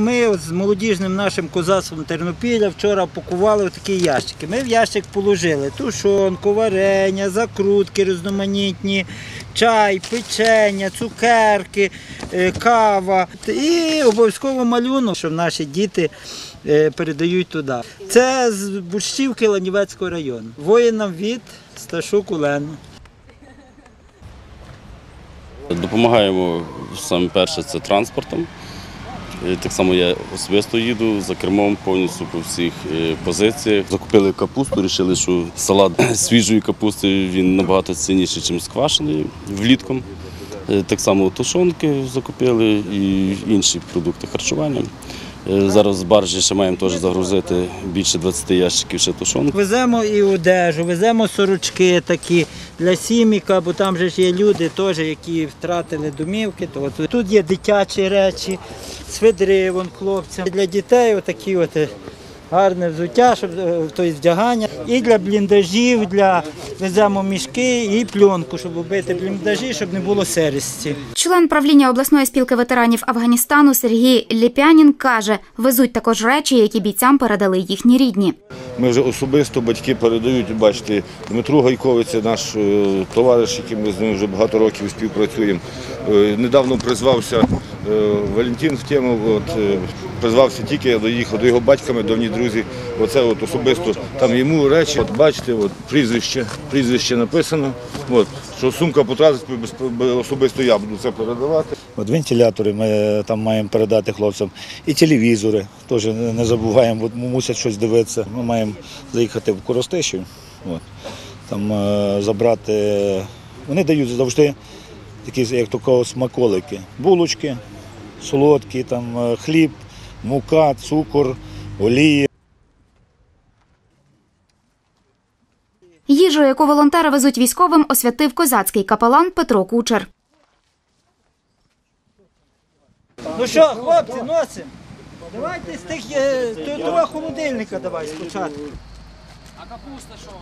ми з молодіжним нашим козацтвом Тернопіля вчора пакували в такі ящики. Ми в ящик положили тушонку, варення, закрутки різноманітні, чай, печення, цукерки, е, кава. І обов'язково малюнок, що наші діти е, передають туди. Це з Бущівки Ланівецького району. Воїнам від Сташук Улену. Допомагаємо саме перше це транспортом. Так само я особисто їду за кермом повністю по всіх е, позиціях. Закупили капусту, вирішили, що салат свіжої капусти він набагато цінніший, ніж сквашений влітком. Е, Так само тушонки закупили і інші продукти харчування. Е, Зараз з баржі ще маємо теж загрузити більше 20 ящиків ще тушонки. Веземо і одежу, веземо сорочки такі для сіміка, бо там же ж є люди, теж, які втратили домівки. Тут є дитячі речі, свидри вон хлопцям. Для дітей отакі от е, гарне взуття, щоб е, тобто вдягання. І для бліндажів, для веземо мішки і пленку, щоб убити бліндажі, щоб не було серісті. Член правління обласної спілки ветеранів Афганістану Сергій Ліпянін каже, везуть також речі, які бійцям передали їхні рідні. Ми вже особисто батьки передають, бачите, Дмитру Гайкові, це наш е, товариш, яким ми з ним вже багато років співпрацюємо. Е, Недавно призвався Валентин в тему, от, е, призвався тільки я доїхав до його батьками, давні друзі. Оце от особисто там йому речі, от бачите, от, прізвище, прізвище написано. От, що сумка потратить, особисто я буду це передавати. От вентилятори ми там маємо передати хлопцям. І телевізори теж не забуваємо, от мусять щось дивитися. Ми маємо заїхати в Коростишів, от, там е, забрати. Вони дають завжди такі, як такого смаколики, булочки, солодкі, там, е, хліб, мука, цукор, олія. Їжу, яку волонтери везуть військовим, освятив козацький капелан Петро Кучер. Ну що, хлопці, носимо. Давайте з тих е, того холодильника давай спочатку. А капуста що?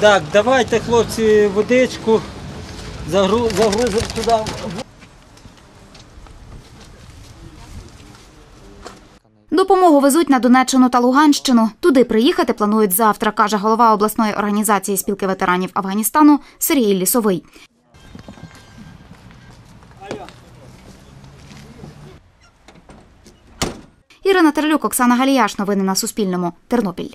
Так, давайте, хлопці, водичку. Загрузимо туди. Допомогу везуть на Донеччину та Луганщину. Туди приїхати планують завтра, каже голова обласної організації спілки ветеранів Афганістану Сергій Лісовий. Ірина Терлюк, Оксана Галіяш. Новини на Суспільному. Тернопіль.